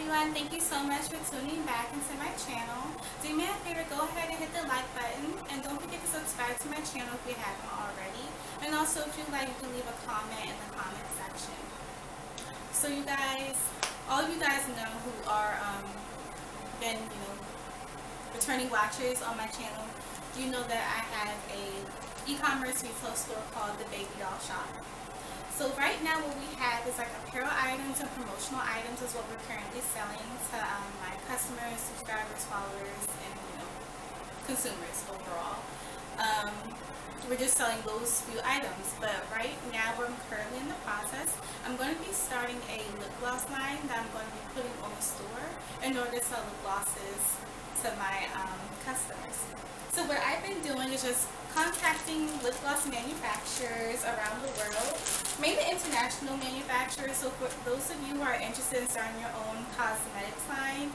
everyone, thank you so much for tuning back into my channel. Do me a favor, go ahead and hit the like button and don't forget to subscribe to my channel if you haven't already. And also if you like, you can leave a comment in the comment section. So you guys, all of you guys know who are um, been, you know, returning watchers on my channel, you know that I have a e-commerce retail store called the Babydoll Shop. So right now what we have is like apparel items and promotional items is what we're currently selling to um, my customers, subscribers, followers, and you know, consumers overall. Um, we're just selling those few items, but right now we're currently in the process. I'm going to be starting a lip gloss line that I'm going to be putting on the store in order to sell lip glosses to my um, customers. So what I've been doing is just contacting lip gloss manufacturers around the world, mainly international manufacturers. So for those of you who are interested in starting your own cosmetics line,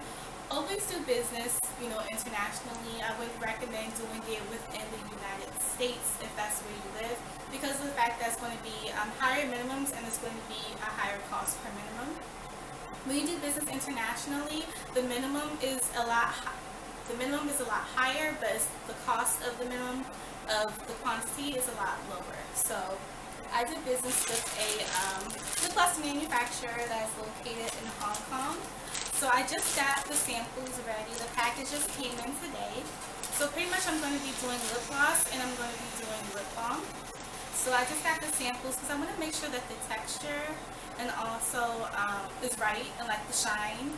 always do business, you know, internationally. I would recommend doing it within the United States if that's where you live, because of the fact that's going to be um, higher minimums and it's going to be a higher cost per minimum. When you do business internationally, the minimum is a lot the minimum is a lot higher, but the cost of the minimum of the quantity is a lot lower. So I did business with a um, lip gloss manufacturer that is located in Hong Kong. So I just got the samples ready. The package just came in today. So pretty much I'm going to be doing lip gloss and I'm going to be doing lip balm. So I just got the samples because I want to make sure that the texture and also um, is right and like the shine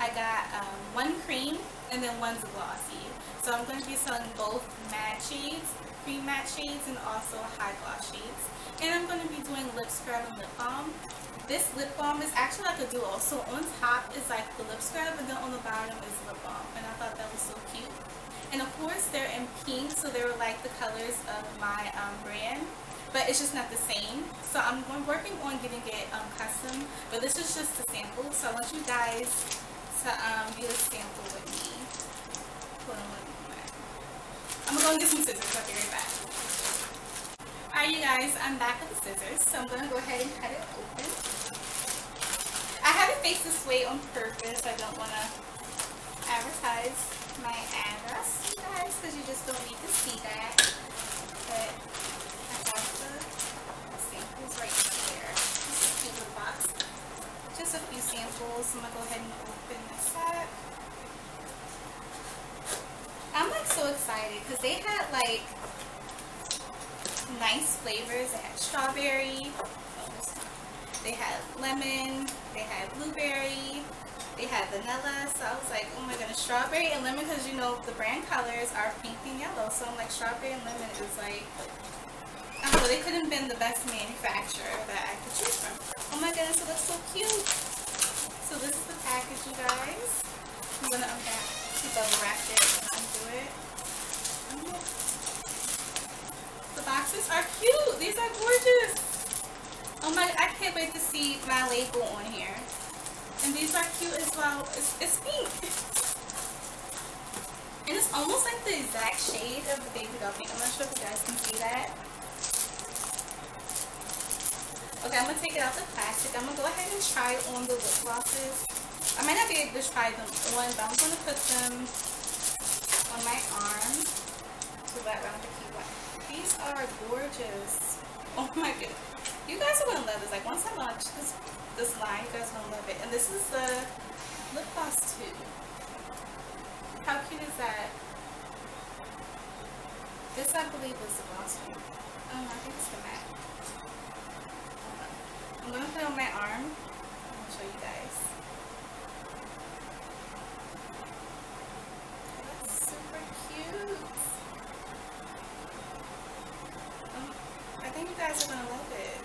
I got um, one cream and then one's glossy. So I'm going to be selling both matte shades, cream matte shades, and also high gloss shades. And I'm going to be doing lip scrub and lip balm. This lip balm is actually like a duo. So on top is like the lip scrub and then on the bottom is lip balm. And I thought that was so cute. And of course they're in pink, so they were like the colors of my um, brand but it's just not the same. So I'm working on getting it um, custom, but this is just a sample. So I want you guys to um, do a sample with me. Hold on one moment. I'm gonna go get some scissors. I'll be right back. Alright, you guys, I'm back with the scissors, so I'm gonna go ahead and cut it open. I have it face this way on purpose. I don't want to advertise my address, you guys, because you just don't need to see that. But I have the samples right there. This is a box. Just a few samples. I'm gonna go ahead and I'm like so because they had like nice flavors. They had strawberry, they had lemon, they had blueberry, they had vanilla. So I was like, oh my goodness, strawberry and lemon because you know the brand colors are pink and yellow. So I'm like, strawberry and lemon is like, I they couldn't have been the best manufacturer that I could choose from. Oh my goodness, it looks so cute. So this is the package, you guys. I'm gonna unwrap, bubble wrap it and undo it. The boxes are cute. These are gorgeous. Oh my, I can't wait to see my label on here. And these are cute as well. It's, it's pink. And it's almost like the exact shade of the baby doll pink. I'm not sure if you guys can see that. Okay, I'm going to take it out the plastic. I'm going to go ahead and try on the lip glosses. I might not be able to try them on, but I'm going to put them on my arm to that round the key These are gorgeous. Oh my goodness. You guys are going to love this. Like, once I launch this, this line, you guys are going to love it. And this is the lip gloss tube. How cute is that? This, I believe, is the gloss tube. Oh, I think it's the matte. I'm going to put on my arm. I'll show you guys. That's super cute. Um, I think you guys are going to love it.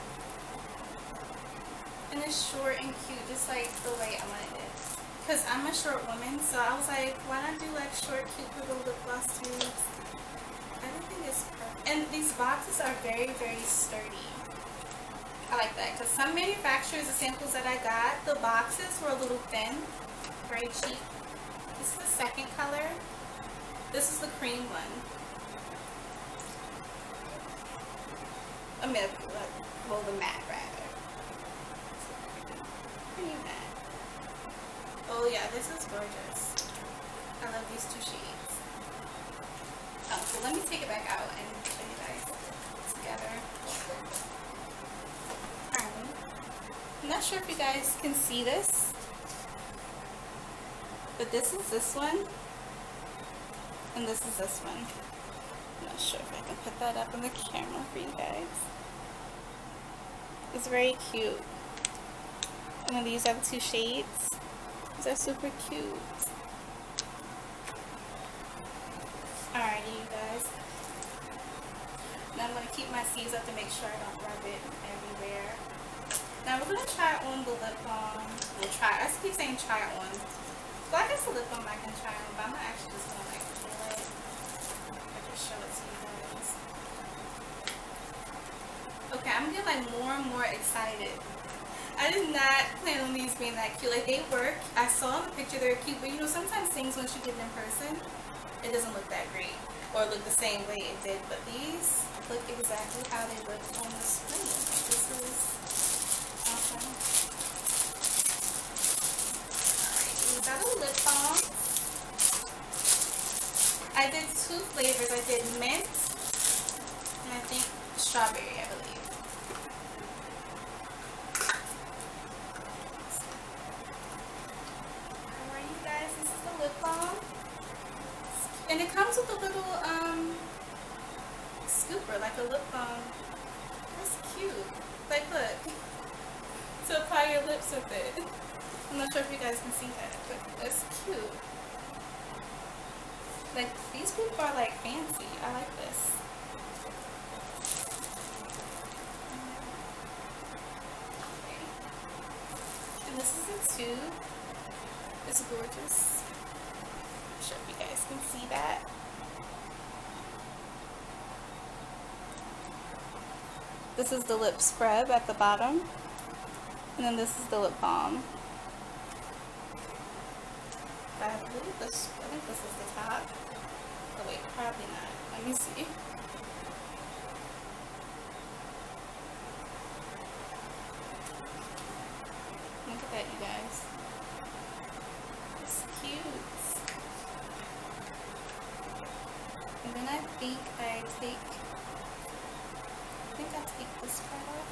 And it's short and cute, just like the way I wanted it. Because I'm a short woman, so I was like, why not do like short, cute little lip gloss tubes? Everything is perfect. And these boxes are very, very sturdy. I like that because some manufacturers, the samples that I got, the boxes were a little thin, very cheap. This is the second color. This is the cream one. A mean, well, the matte rather. Pretty matte. Oh yeah, this is gorgeous. I love these two shades. Oh, so let me take it back out and show you guys together. Alright. I'm not sure if you guys can see this, but this is this one, and this is this one. I'm not sure if I can put that up on the camera for you guys. It's very cute. And then these the two shades. These are super cute. Alrighty, you guys. Now I'm going to keep my sleeves up to make sure I don't rub it everywhere. Now we're going to try on the lip balm. We'll try. I keep saying try on. Well, I guess the lip balm I can try on, but I'm not actually just going to like feel it. I just show it to you guys. Okay, I'm getting like more and more excited. I did not plan on these being that cute. Like they work. I saw in the picture they're cute, but you know sometimes things once you get them in person, it doesn't look that great or look the same way it did. But these look exactly how they look on the screen. This is awesome. Alright, lip balms. I did two flavors. I did mint and I think strawberry, I believe. And it comes with a little um scooper, like a lip balm. That's cute. Like look. To apply your lips with it. I'm not sure if you guys can see that, but it's cute. Like these people are like fancy. I like this. Okay. And this is a tube. It's gorgeous I'm sure if you guys can see that. This is the lip scrub at the bottom. And then this is the lip balm. I believe this, I think this is the top. Oh wait, probably not. Let me see. Look at that, you guys. It's cute. And then I think I take, I think I take this part off.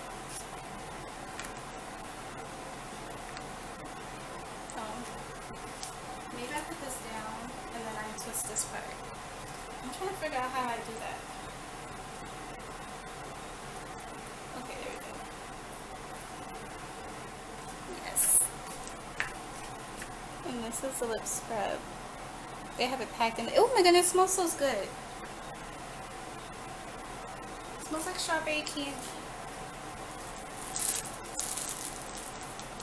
Um, maybe I put this down and twist this part. I'm trying to figure out how I do that. Okay, there we go. Yes. And this is the lip scrub. They have it packed in. Oh my goodness, it smells so good smells like strawberry candy.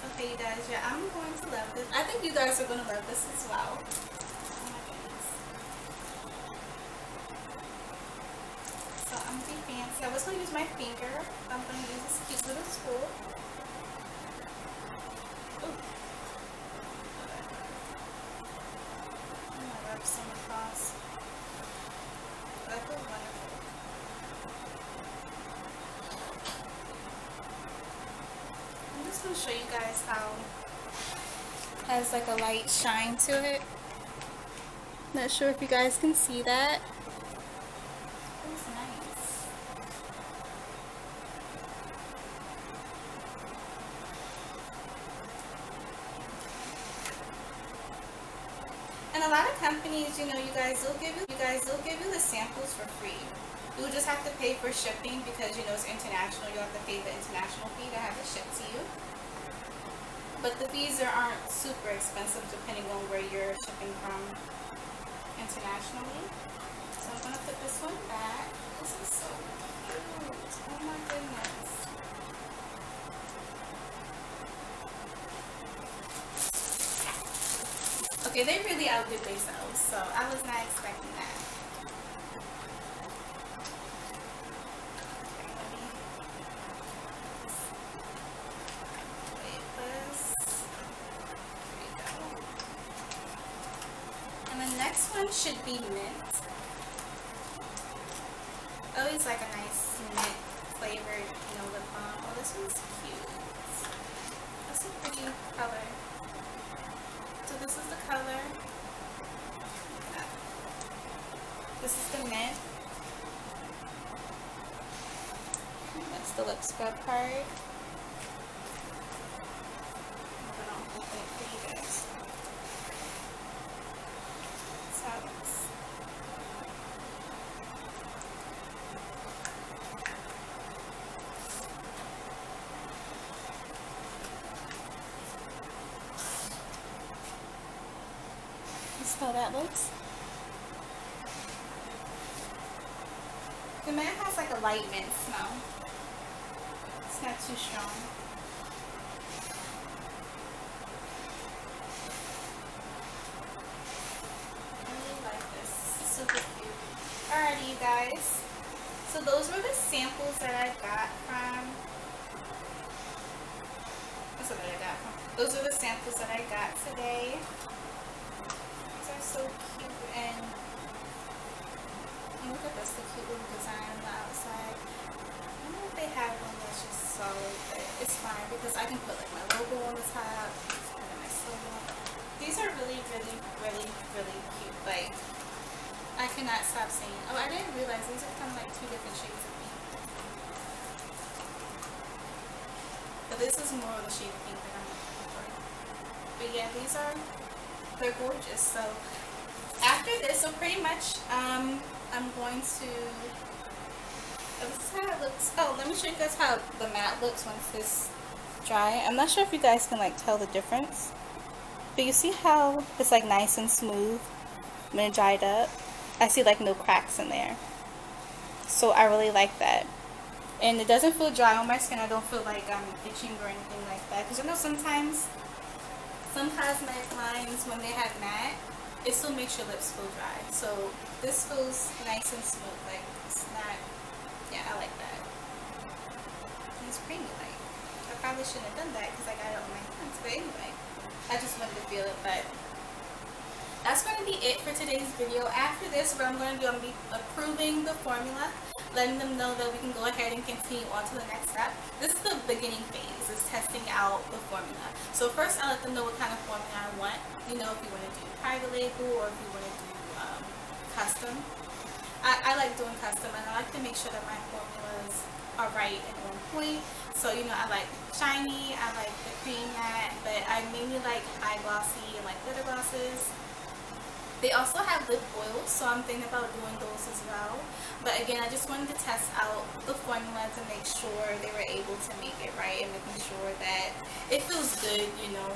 Okay, you guys, yeah, I'm going to love this. I think you guys are going to love this as well. Oh my goodness. So I'm going to be fancy. I was going to use my finger. I'm going to use this cute little tool. I'm going to rub some across. That feels wonderful. just going to show you guys how it has like a light shine to it. Not sure if you guys can see that. It's nice. And a lot of companies, you know, you guys will give you, you guys will give you the samples for free. You just have to pay for shipping because you know it's international. You have to pay the international fee to have it shipped to you. But the fees aren't super expensive depending on where you're shipping from internationally. So I'm going to put this one back. This is so cute. Oh my goodness. Okay, they really outdid themselves, so I was not expecting that. should be mint. Oh, Always like a nice mint flavored you know, lip balm. Oh, this one's cute. That's a pretty color. So this is the color. This is the mint. That's the lip scrub part. How that looks. The man has like a light mint smell. It's not too strong. I really like this. super cute. Alrighty, you guys. So those were the samples that I got from. That's what I got from. Those are the samples that I got today so cute and look at this, the cute little design on the outside. I don't know if they have one that's just solid, but it's fine because I can put like my logo on the top and my logo. These are really, really, really, really cute. Like, I cannot stop saying. Oh, I didn't realize these are kind of like two different shades of pink. But this is more of the shade of pink that I'm looking for. But they're gorgeous. So after this, so pretty much, um, I'm going to, this is how it looks. Oh, let me show you guys how the matte looks once this dry. I'm not sure if you guys can like tell the difference. But you see how it's like nice and smooth when it dried up? I see like no cracks in there. So I really like that. And it doesn't feel dry on my skin. I don't feel like I'm itching or anything like that. Because I know sometimes some cosmetic lines when they have matte, it still makes your lips feel dry. So this feels nice and smooth. Like it's not, yeah, I like that. It's creamy like. I probably shouldn't have done that because I got it on my hands. But anyway, I just wanted to feel it. But that's going to be it for today's video. After this, what I'm going to do, I'm going to be approving the formula, letting them know that we can go ahead and continue on to the next step. This is the beginning phase, is testing out the formula. So first, I'll let them know what kind of formula I want. You know, if you want to do private label or if you want to do um, custom. I, I like doing custom and I like to make sure that my formulas are right and on point. So, you know, I like shiny, I like the cream matte, but I mainly like eye glossy and like glitter glosses. They also have lip oils, so I'm thinking about doing those as well. But again, I just wanted to test out the formula to make sure they were able to make it right and making sure that it feels good, you know,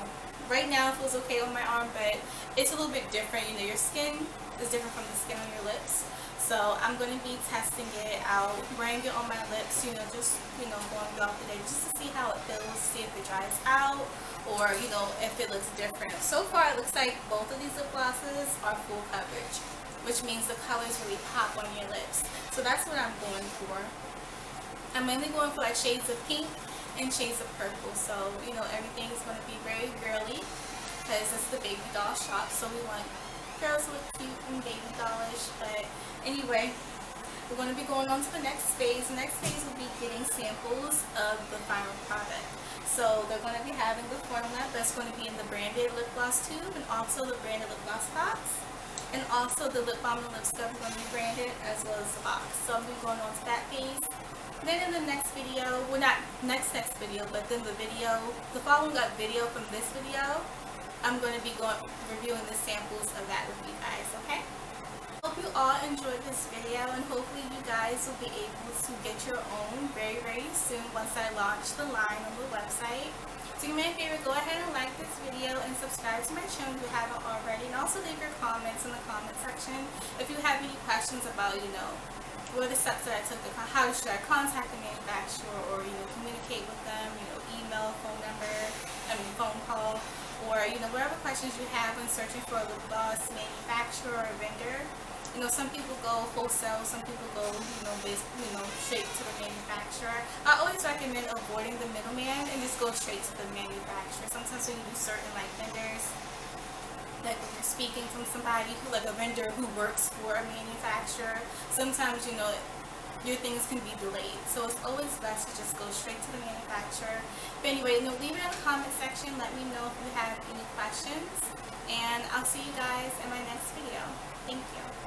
right now it feels okay on my arm, but it's a little bit different. You know, your skin is different from the skin on your lips. So I'm going to be testing it out, wearing it on my lips, you know, just, you know, going throughout the day just to see how it feels, see if it dries out, or, you know, if it looks different. So far, it looks like both of these lip glosses are full coverage, which means the colors really pop on your lips. So that's what I'm going for. I'm mainly going for like shades of pink and shades of purple. So, you know, everything is going to be very girly because it's the baby doll shop. So we want girls look cute and baby dollish. But anyway, we're going to be going on to the next phase. The next phase will be getting samples of the final product. So they're going to be having the formula that's going to be in the branded lip gloss tube and also the branded lip gloss box. And also the lip balm and lip scrub are going to be branded as well as the box. So I'm going on to that phase. Then in the next video, well not next next video, but then the video, the following up video from this video, I'm going to be going reviewing the samples of that with you guys, okay? Hope you all enjoyed this video and hopefully you guys will be able to get your own very very soon once I launch the line on the website. Do me a favor, go ahead and like this video and subscribe to my channel if you haven't already and also leave your comments in the comment section if you have any questions about, you know, what the steps that I took? How should I contact the manufacturer questions you have when searching for a lip gloss manufacturer or vendor. You know, some people go wholesale, some people go, you know, basically, you know, straight to the manufacturer. I always recommend avoiding the middleman and just go straight to the manufacturer. Sometimes when you do certain, like, vendors, like when you're speaking from somebody who like a vendor who works for a manufacturer, sometimes you know your things can be delayed. So it's always best to just go straight to the manufacturer. But anyway, leave it in the comment section. Let me know if you have any questions. And I'll see you guys in my next video. Thank you.